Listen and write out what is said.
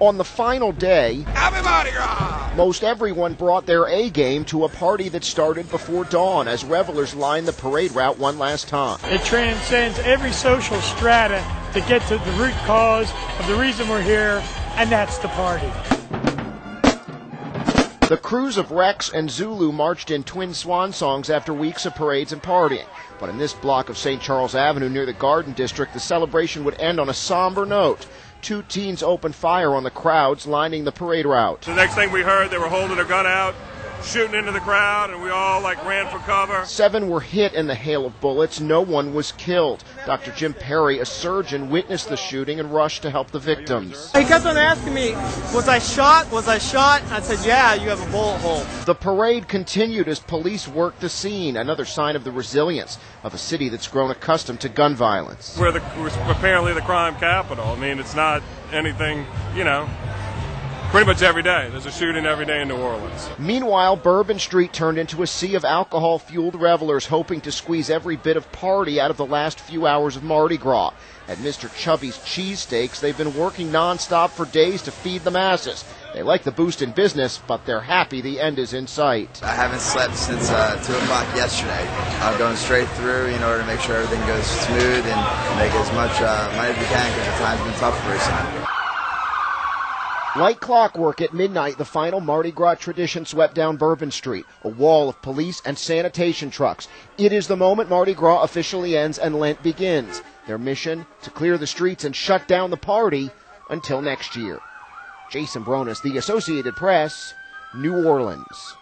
On the final day, Happy Mardi Gras! most everyone brought their A game to a party that started before dawn as revelers lined the parade route one last time. It transcends every social strata to get to the root cause of the reason we're here, and that's the party. The crews of Rex and Zulu marched in twin swan songs after weeks of parades and partying. But in this block of St. Charles Avenue near the Garden District, the celebration would end on a somber note. Two teens opened fire on the crowds lining the parade route. The next thing we heard, they were holding a gun out, shooting into the crowd, and we all like ran for cover. Seven were hit in the hail of bullets. No one was killed. Dr. Jim Perry, a surgeon, witnessed the shooting and rushed to help the victims. He kept on asking me, was I shot? Was I shot? I said, yeah, you have a bullet hole. The parade continued as police worked the scene, another sign of the resilience of a city that's grown accustomed to gun violence. We're, the, we're apparently the crime capital. I mean, it's not anything, you know, pretty much every day. There's a shooting every day in New Orleans. Meanwhile, Bourbon Street turned into a sea of alcohol fueled revelers hoping to squeeze every bit of party out of the last few hours of Mardi Gras. At Mr. Chubby's Cheesesteaks, they've been working nonstop for days to feed the masses. They like the boost in business, but they're happy the end is in sight. I haven't slept since uh, 2 o'clock yesterday. I'm going straight through in order to make sure everything goes smooth and make as much uh, money as we can because the time's been tough for us. Like clockwork at midnight, the final Mardi Gras tradition swept down Bourbon Street, a wall of police and sanitation trucks. It is the moment Mardi Gras officially ends and Lent begins. Their mission to clear the streets and shut down the party until next year. Jason Bronis, The Associated Press, New Orleans.